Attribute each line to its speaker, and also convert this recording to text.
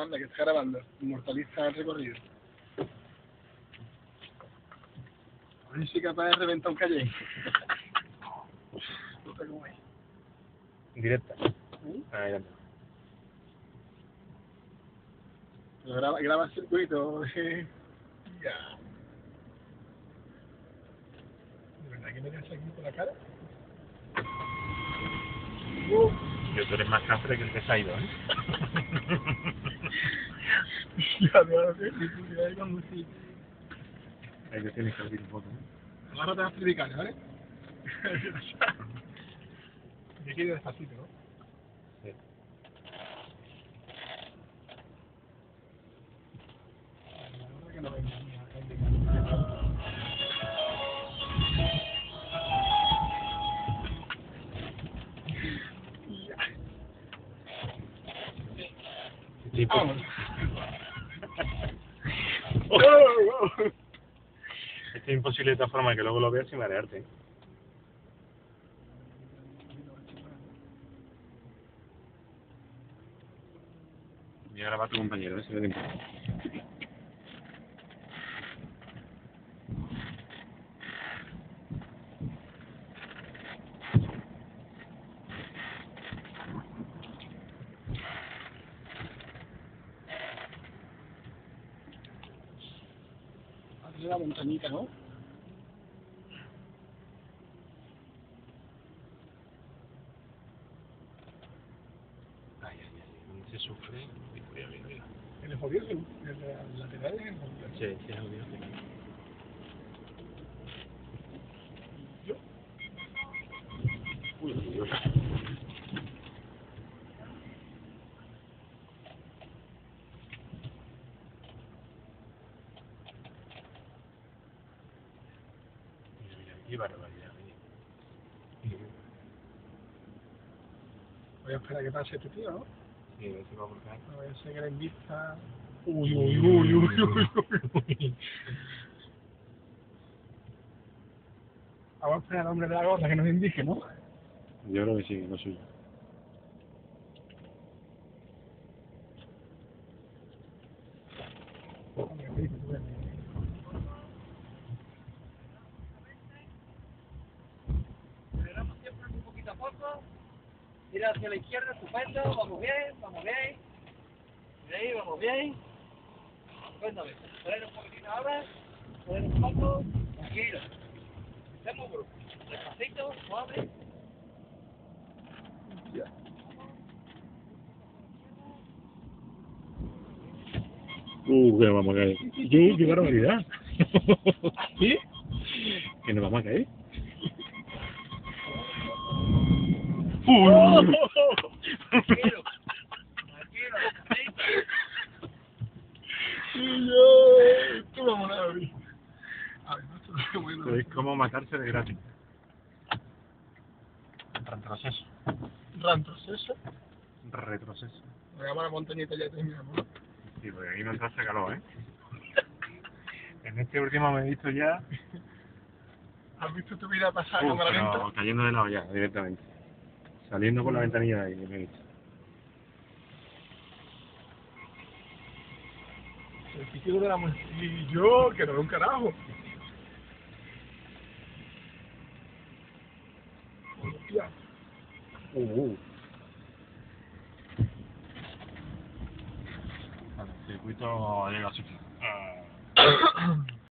Speaker 1: Anda, que está grabando. Inmortaliza el recorrido. A ver si capaz de reventar un calle. no sé cómo es.
Speaker 2: Directa.
Speaker 1: ¿Sí?
Speaker 2: Ahí anda.
Speaker 1: Pero graba, graba el circuito. eh. Ya. ¿De verdad que me das aquí por la cara? Uh.
Speaker 2: Yo tú eres más cafre que el que se ha ido, ¿eh?
Speaker 1: Ya, ya, de conducir.
Speaker 2: Ahí te tienes que abrir un poco, ¿eh?
Speaker 1: Ahora te vas a explicar, ¿vale? Que ir despacito, ¿no?
Speaker 2: Sí.
Speaker 1: Ahora que no
Speaker 2: este es imposible de todas formas que luego lo veas sin marearte. ¿eh? Voy a grabar a tu compañero, ¿eh? si le
Speaker 1: Hacer la montañita, ¿no?
Speaker 2: Ay, ay, ay, ¿dónde se sufre?
Speaker 1: El jodido, el lateral es el jodido.
Speaker 2: Sí, sí, es audio.
Speaker 1: Yo.
Speaker 2: Qué barbaridad. mira.
Speaker 1: Voy a esperar a que pase este tío, ¿no?
Speaker 2: Sí, a ver si va a volcar.
Speaker 1: No voy a seguir en vista. Uy, uy, uy, uy, uy, uy. Vamos a esperar al hombre de la gorra que nos indique, ¿no?
Speaker 2: Yo creo que sí, lo suyo.
Speaker 1: Hombre, sí, tú ves.
Speaker 3: Aceleramos siempre Mira hacia la izquierda, estupendo. Vamos bien, vamos bien. Mira ahí, vamos bien. Estupendamente. Acelera un poquitito ahora. Acelera un poco. Tranquilo. Hacemos grupo. Despacito, suave.
Speaker 2: Uh, que nos vamos a caer. Yo, qué barbaridad.
Speaker 1: ¿Sí?
Speaker 2: Que nos vamos a caer.
Speaker 3: Tranquilo. Tranquilo, despacito.
Speaker 1: Y yo, tú vamos a ver. A ver, no estoy bueno.
Speaker 2: Es como matarse de gratis. Retroceso.
Speaker 1: Rantroceso.
Speaker 2: Retroceso.
Speaker 1: Llegamos a la montañita y ya terminamos, ¿no?
Speaker 2: Sí, porque aquí no entra hace calor, ¿eh? En este último me he visto ya
Speaker 1: ¿Has visto tu vida pasar como la lenta?
Speaker 2: cayendo de lado ya, directamente. Saliendo por la ventanilla de ahí, me.
Speaker 1: El sitio de la. Y yo, que no era un carajo. Hostia.
Speaker 2: Uh, uh. Vale, el circuito llega a su fin. Ah.